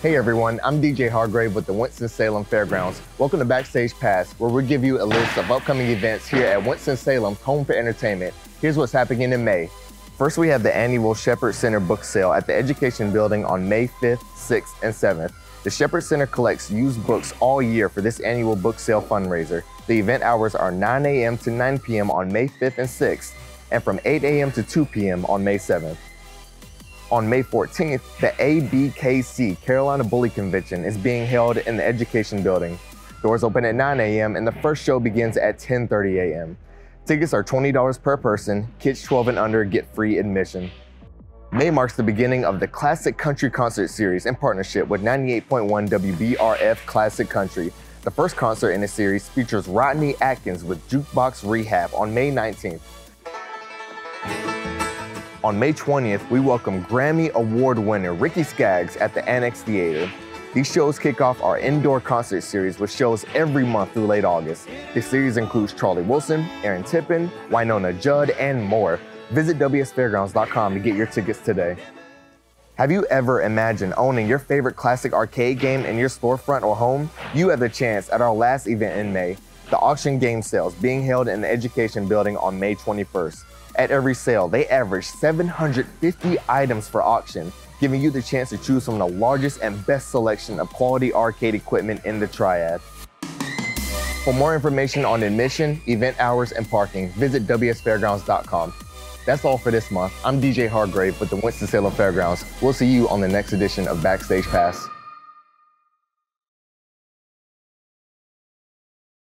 Hey everyone, I'm DJ Hargrave with the Winston-Salem Fairgrounds. Welcome to Backstage Pass, where we give you a list of upcoming events here at Winston-Salem Home for Entertainment. Here's what's happening in May. First, we have the annual Shepherd Center book sale at the Education Building on May 5th, 6th, and 7th. The Shepherd Center collects used books all year for this annual book sale fundraiser. The event hours are 9 a.m. to 9 p.m. on May 5th and 6th, and from 8 a.m. to 2 p.m. on May 7th. On May 14th, the ABKC Carolina Bully Convention is being held in the Education Building. Doors open at 9 a.m. and the first show begins at 10:30 a.m. Tickets are $20 per person. Kids 12 and under get free admission. May marks the beginning of the Classic Country Concert Series in partnership with 98.1 WBRF Classic Country. The first concert in the series features Rodney Atkins with Jukebox Rehab on May 19th. On May 20th, we welcome Grammy Award winner Ricky Skaggs at the Annex Theater. These shows kick off our indoor concert series with shows every month through late August. This series includes Charlie Wilson, Aaron Tippin, Wynonna Judd, and more. Visit WSFairgrounds.com to get your tickets today. Have you ever imagined owning your favorite classic arcade game in your storefront or home? You have the chance at our last event in May, the auction game sales being held in the Education Building on May 21st. At every sale, they average 750 items for auction, giving you the chance to choose from the largest and best selection of quality arcade equipment in the triad. For more information on admission, event hours, and parking, visit WSFairgrounds.com. That's all for this month. I'm DJ Hargrave with the Winston-Salem Fairgrounds. We'll see you on the next edition of Backstage Pass.